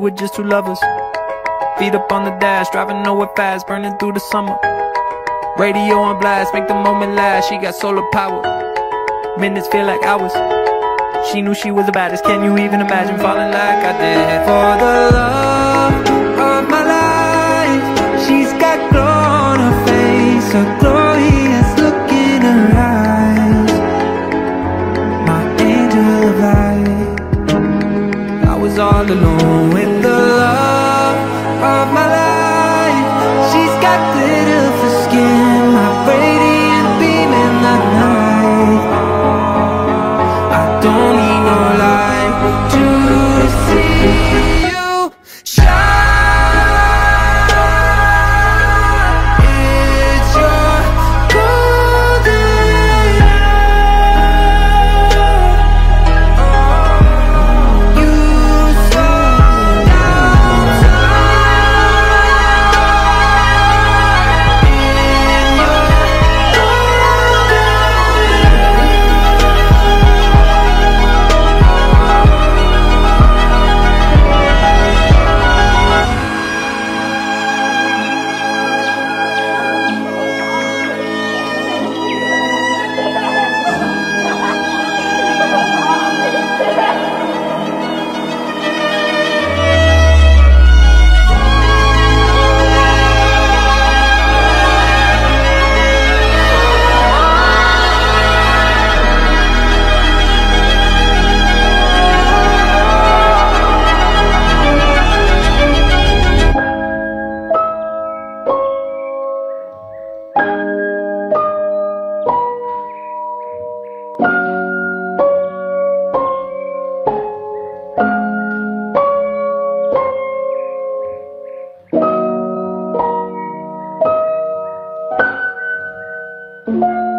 were just two lovers. Feet up on the dash, driving nowhere fast Burning through the summer. Radio on blast, make the moment last. She got solar power. Minutes feel like hours. She knew she was the baddest. Can you even imagine falling like I did? For the was all alone with the love of my life. She's got for skin, my radiant beam in the night. I don't need no light Thank